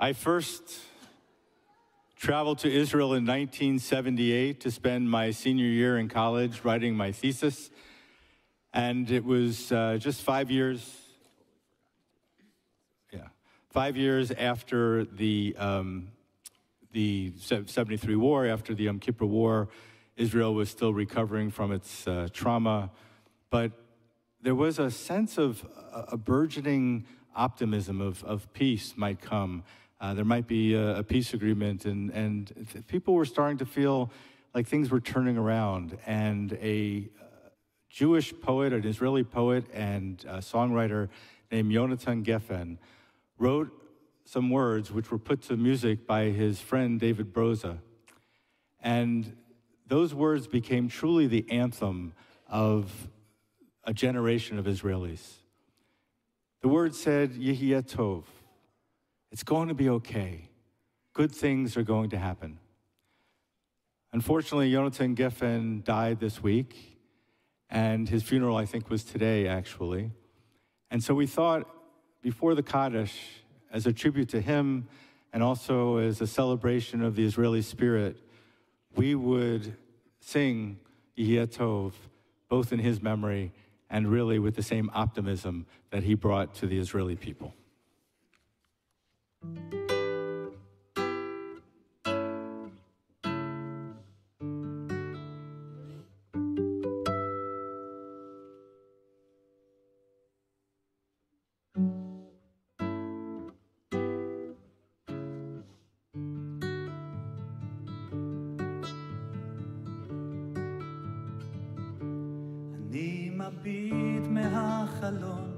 I first traveled to Israel in 1978 to spend my senior year in college writing my thesis. And it was uh, just five years, yeah, five years after the, um, the 73 war, after the Yom Kippur War. Israel was still recovering from its uh, trauma. But there was a sense of a burgeoning optimism of, of peace might come. Uh, there might be a, a, peace agreement, and, and people were starting to feel like things were turning around. And a uh, Jewish poet, an Israeli poet, and songwriter named Yonatan Geffen wrote some words which were put to music by his friend David Broza. And those words became truly the anthem of a generation of Israelis. The word said, Yehiyeh Tov. It's going to be okay. Good things are going to happen. Unfortunately, Yonatan Geffen died this week, and his funeral, I think, was today, actually. And so we thought, before the Kaddish, as a tribute to him and also as a celebration of the Israeli spirit, we would sing Yehiyeh both in his memory and really with the same optimism that he brought to the Israeli people. מביט מהחלון.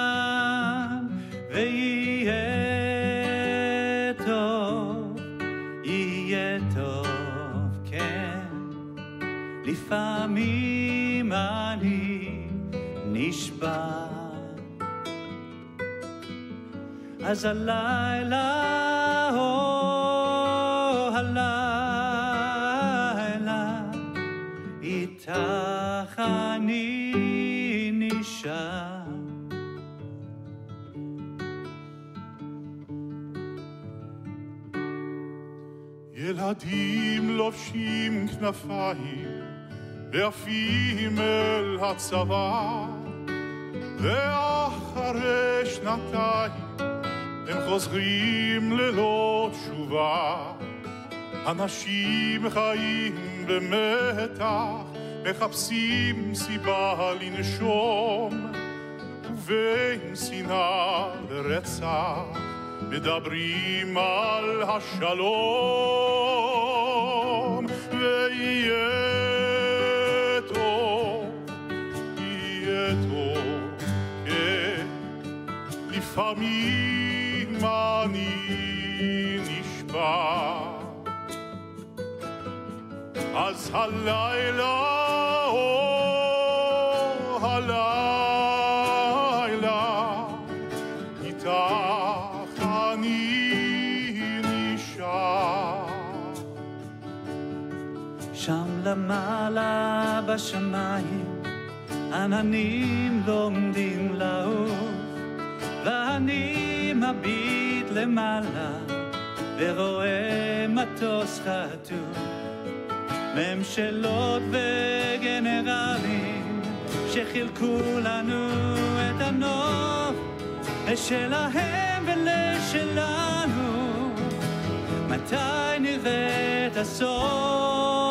לפעמים אני נשבע. אז הלילה, או הלילה, איתך אני נשאר. ילדים לובשים כנפיים ועפים אל הצבא ואחרי שנתיים הם חוזרים ללא תשובה. אנשים חיים במתח, מחפשים סיבה לנשום, ובין שנאה לרצח מדברים על השלום, לפעמים אני נשבע. אז הלילה, או הלילה, איתך אני נשאר. שם למעלה בשמיים, עננים לומדים למעלה ורואה מטוס חטוף, ממשלות וגנרלים שחילקו לנו את הנוף, לשלהם ולשלנו, מתי נראה את הסוף?